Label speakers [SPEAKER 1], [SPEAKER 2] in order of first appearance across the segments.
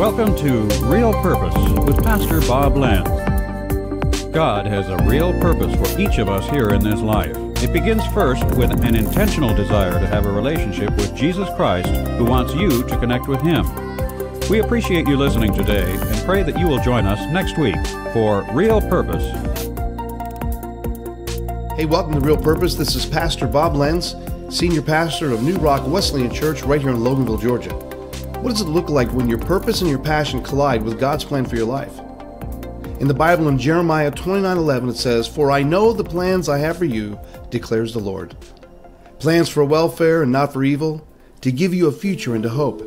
[SPEAKER 1] Welcome to Real Purpose with Pastor Bob Lenz. God has a real purpose for each of us here in this life. It begins first with an intentional desire to have a relationship with Jesus Christ who wants you to connect with Him. We appreciate you listening today and pray that you will join us next week for Real Purpose.
[SPEAKER 2] Hey, welcome to Real Purpose. This is Pastor Bob Lenz, Senior Pastor of New Rock Wesleyan Church right here in Loganville, Georgia. What does it look like when your purpose and your passion collide with God's plan for your life? In the Bible in Jeremiah 29:11 it says, "For I know the plans I have for you," declares the Lord. Plans for welfare and not for evil, to give you a future and a hope.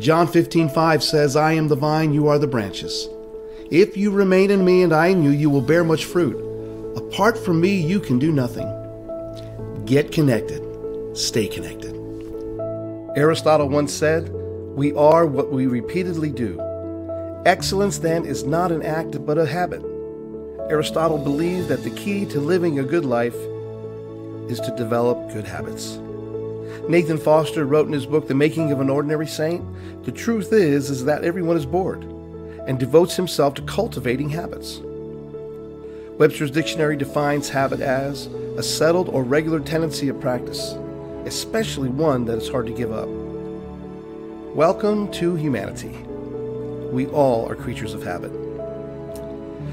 [SPEAKER 2] John 15:5 says, "I am the vine, you are the branches. If you remain in me and I in you, you will bear much fruit. Apart from me, you can do nothing." Get connected. Stay connected. Aristotle once said, We are what we repeatedly do. Excellence, then, is not an act but a habit. Aristotle believed that the key to living a good life is to develop good habits. Nathan Foster wrote in his book The Making of an Ordinary Saint, the truth is is that everyone is bored and devotes himself to cultivating habits. Webster's dictionary defines habit as a settled or regular tendency of practice especially one that is hard to give up. Welcome to humanity. We all are creatures of habit.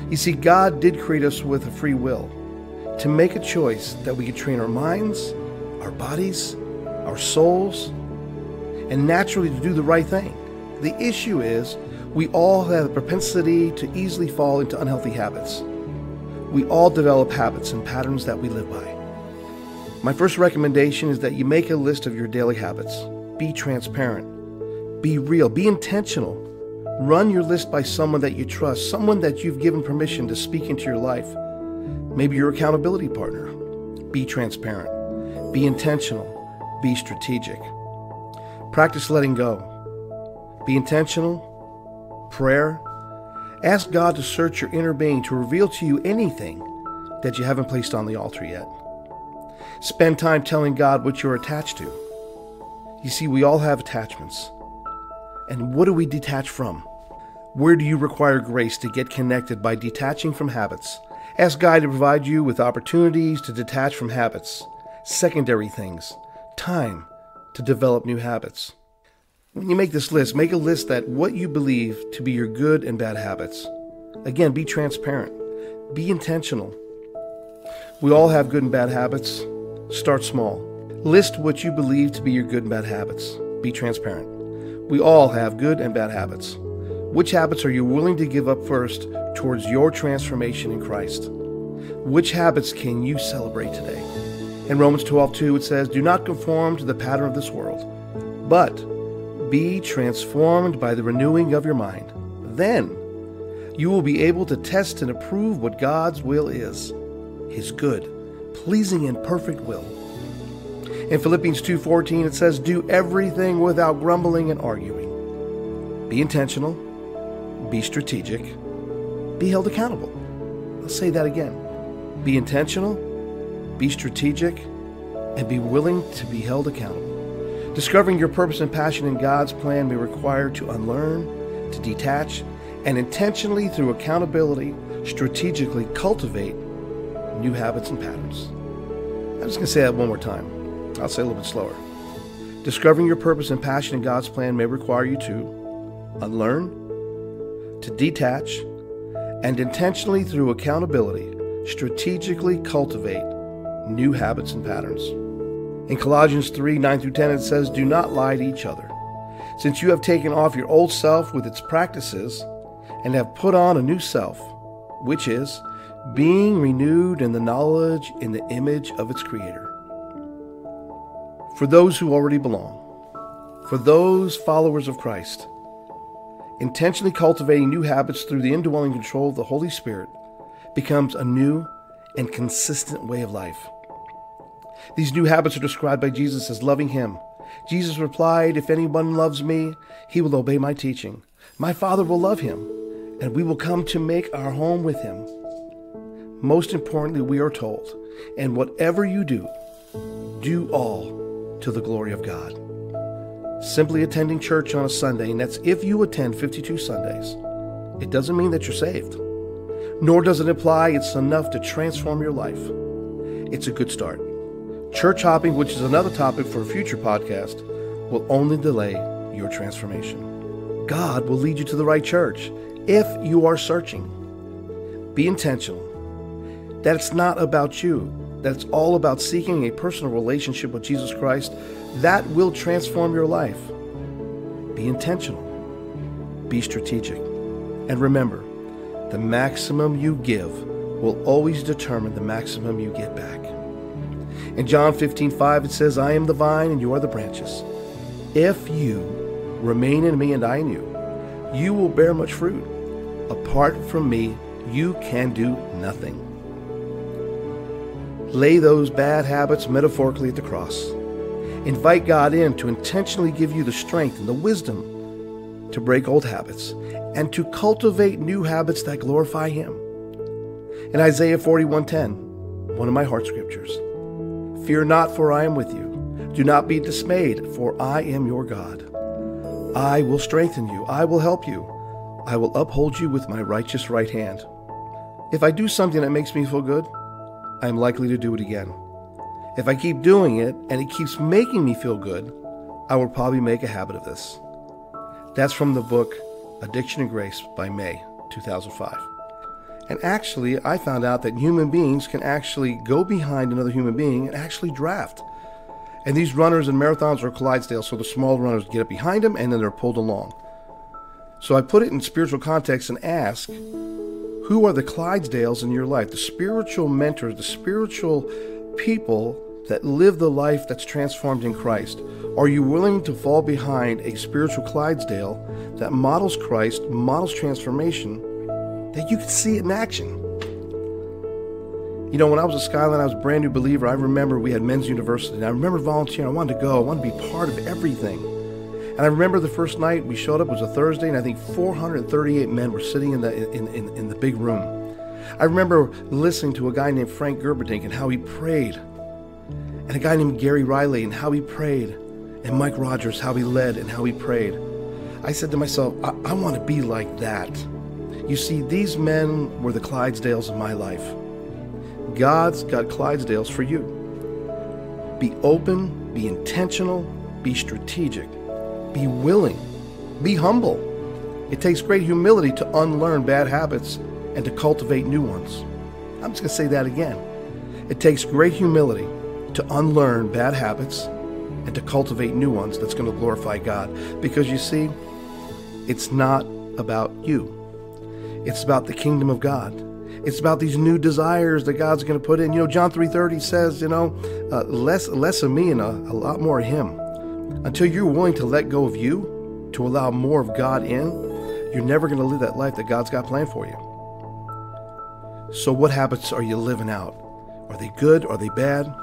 [SPEAKER 2] You see, God did create us with a free will to make a choice that we could train our minds, our bodies, our souls, and naturally to do the right thing. The issue is we all have the propensity to easily fall into unhealthy habits. We all develop habits and patterns that we live by. My first recommendation is that you make a list of your daily habits. Be transparent. Be real. Be intentional. Run your list by someone that you trust, someone that you've given permission to speak into your life. Maybe your accountability partner. Be transparent. Be intentional. Be strategic. Practice letting go. Be intentional. Prayer. Ask God to search your inner being to reveal to you anything that you haven't placed on the altar yet. Spend time telling God what you're attached to. You see, we all have attachments. And what do we detach from? Where do you require grace to get connected by detaching from habits? Ask God to provide you with opportunities to detach from habits, secondary things, time to develop new habits. When you make this list, make a list that what you believe to be your good and bad habits. Again, be transparent, be intentional. We all have good and bad habits. Start small. List what you believe to be your good and bad habits. Be transparent. We all have good and bad habits. Which habits are you willing to give up first towards your transformation in Christ? Which habits can you celebrate today? In Romans 12:2 it says, "Do not conform to the pattern of this world, but be transformed by the renewing of your mind. Then you will be able to test and approve what God's will is, his good, pleasing and perfect will. In Philippians 2:14 it says do everything without grumbling and arguing. Be intentional, be strategic, be held accountable. I'll say that again. Be intentional, be strategic, and be willing to be held accountable. Discovering your purpose and passion in God's plan may require to unlearn, to detach, and intentionally through accountability strategically cultivate new habits and patterns. I'm just going to say that one more time. I'll say a little bit slower. Discovering your purpose and passion in God's plan may require you to unlearn, to detach, and intentionally through accountability, strategically cultivate new habits and patterns. In Colossians 3 9 through 10, it says, Do not lie to each other, since you have taken off your old self with its practices and have put on a new self, which is being renewed in the knowledge in the image of its Creator. For those who already belong, for those followers of Christ, intentionally cultivating new habits through the indwelling control of the Holy Spirit becomes a new and consistent way of life. These new habits are described by Jesus as loving Him. Jesus replied, If anyone loves me, he will obey my teaching. My Father will love him, and we will come to make our home with him. Most importantly, we are told, and whatever you do, do all to the glory of God. simply attending church on a Sunday, and that's if you attend 52 Sundays, it doesn't mean that you're saved. Nor does it imply it's enough to transform your life. It's a good start. Church hopping, which is another topic for a future podcast, will only delay your transformation. God will lead you to the right church if you are searching. Be intentional. That it's not about you, that it's all about seeking a personal relationship with Jesus Christ. That will transform your life. Be intentional. Be strategic. And remember, the maximum you give will always determine the maximum you get back. In John 15, 5, it says, I am the vine and you are the branches. If you remain in me and I in you, you will bear much fruit. Apart from me, you can do nothing. Lay those bad habits metaphorically at the cross. Invite God in to intentionally give you the strength and the wisdom to break old habits and to cultivate new habits that glorify Him. In Isaiah 41:10, one of my heart scriptures, Fear not, for I am with you. Do not be dismayed, for I am your God. I will strengthen you. I will help you. I will uphold you with my righteous right hand. If I do something that makes me feel good, I am likely to do it again. If I keep doing it and it keeps making me feel good, I will probably make a habit of this. That's from the book Addiction and Grace by May 2005. And actually, I found out that human beings can actually go behind another human being and actually draft. And these runners and marathons are Clydesdale, so the small runners get up behind them and then they're pulled along. So I put it in spiritual context and ask who are the Clydesdales in your life? The spiritual mentors, the spiritual people that live the life that's transformed in Christ. Are you willing to fall behind a spiritual Clydesdale that models Christ, models transformation, that you can see it in action? You know, when I was at Skyline, I was a brand new believer. I remember we had men's university, and I remember volunteering. I wanted to go, I wanted to be part of everything. And I remember the first night we showed up it was a Thursday, and I think 438 men were sitting in the in, in, in the big room. I remember listening to a guy named Frank Gerberding and how he prayed, and a guy named Gary Riley and how he prayed, and Mike Rogers how he led and how he prayed. I said to myself, I, I want to be like that. You see, these men were the Clydesdales of my life. God's got Clydesdales for you. Be open, be intentional, be strategic. Be willing. Be humble. It takes great humility to unlearn bad habits and to cultivate new ones. I'm just going to say that again. It takes great humility to unlearn bad habits and to cultivate new ones that's going to glorify God. Because you see, it's not about you, it's about the kingdom of God. It's about these new desires that God's going to put in. You know, John 3:30 says, you know, uh, less less of me and a, a lot more of Him. Until you're willing to let go of you to allow more of God in, you're never going to live that life that God's got planned for you. So, what habits are you living out? Are they good? Are they bad?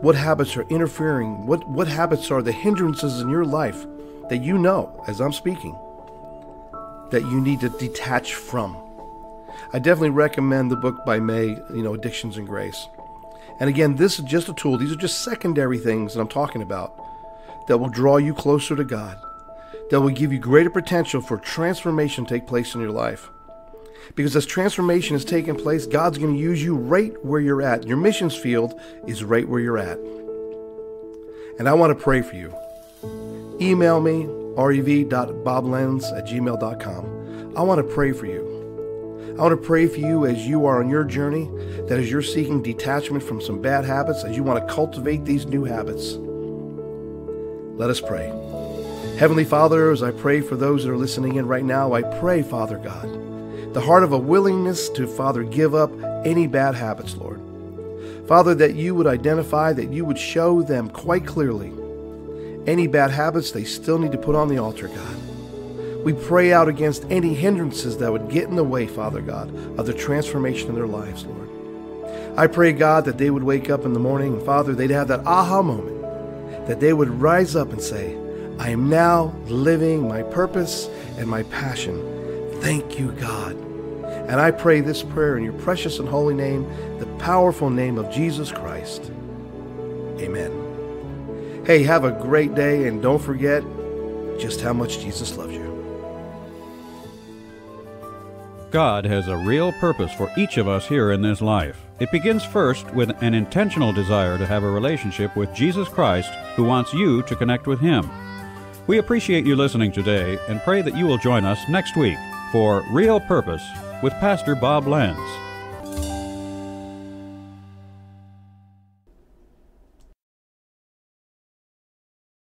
[SPEAKER 2] What habits are interfering? What, what habits are the hindrances in your life that you know, as I'm speaking, that you need to detach from? I definitely recommend the book by May, you know, Addictions and Grace. And again, this is just a tool. These are just secondary things that I'm talking about that will draw you closer to God, that will give you greater potential for transformation to take place in your life. Because as transformation is taking place, God's going to use you right where you're at. Your missions field is right where you're at. And I want to pray for you. Email me, rev.boblenz at gmail.com. I want to pray for you. I want to pray for you as you are on your journey, that as you're seeking detachment from some bad habits, as you want to cultivate these new habits. Let us pray. Heavenly Father, as I pray for those that are listening in right now, I pray, Father God, the heart of a willingness to, Father, give up any bad habits, Lord. Father, that you would identify, that you would show them quite clearly any bad habits they still need to put on the altar, God. We pray out against any hindrances that would get in the way, Father God, of the transformation in their lives, Lord. I pray, God, that they would wake up in the morning and, Father, they'd have that aha moment, that they would rise up and say, I am now living my purpose and my passion. Thank you, God. And I pray this prayer in your precious and holy name, the powerful name of Jesus Christ. Amen. Hey, have a great day, and don't forget, just how much Jesus loves you.
[SPEAKER 1] God has a real purpose for each of us here in this life. It begins first with an intentional desire to have a relationship with Jesus Christ who wants you to connect with Him. We appreciate you listening today and pray that you will join us next week for Real Purpose with Pastor Bob Lenz.